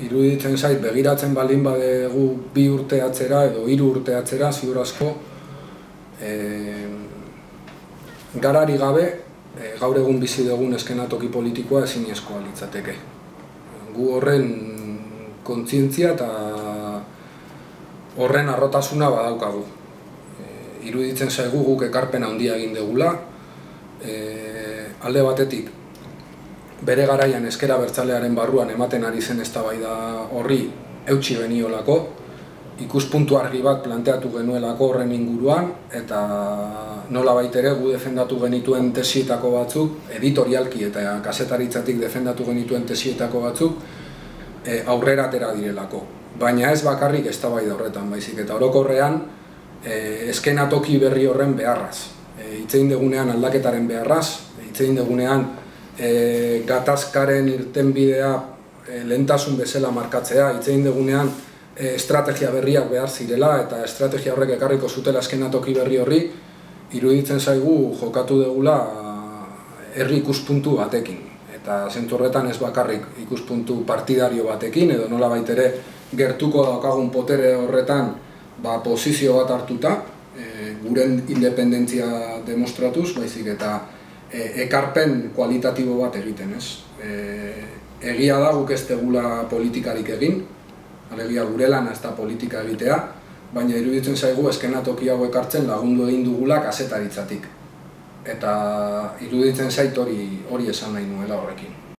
iruditzen zait begiratzen baldin badegu bi urte atzera edo hiru urte atzera ziur asko e, garari gabe e, gaur egun bizi dugun eskenatoki politikoa ezinezkoa litzateke. Gu horren kontzientzia eta horren arrotasuna badaukagu. E, iruditzen zaigu guk ekarpen handia egin degula, e, alde batetik bere garaian eskera bertzalearen barruan ematen ari zen eztabaida horri eutxi beniolako, ikuspuntu argi bat planteatu genuelako horren inguruan, eta nola baitere gu defendatu genituen tesietako batzuk, editorialki eta kasetaritzatik defendatu genituen tesietako batzuk, e, aurrera atera direlako. Baina ez bakarrik eztabaida horretan, baizik eta orokorrean e, eskenatoki berri horren beharraz. E, itzein degunean aldaketaren beharraz, itzein degunean e, gatazkaren irtenbidea e, lehentasun bezala markatzea, itzein degunean e, estrategia berriak behar zirela eta estrategia horrek ekarriko zutela eskenatoki berri horri, iruditzen zaigu jokatu degula herri ikuspuntu batekin. Eta zentu horretan ez bakarrik ikuspuntu partidario batekin, edo nola baitere gertuko daukagun potere horretan ba, posizio bat hartuta, e, guren independentzia demostratuz, baizik eta e, ekarpen kualitatibo bat egiten, ez? E, egia da guk ez tegula politikarik egin, alegia gure lan ez da politika egitea, baina iruditzen zaigu eskenatoki hau ekartzen lagundu egin dugula kasetaritzatik. Eta iruditzen zait hori hori esan nahi nuela horrekin.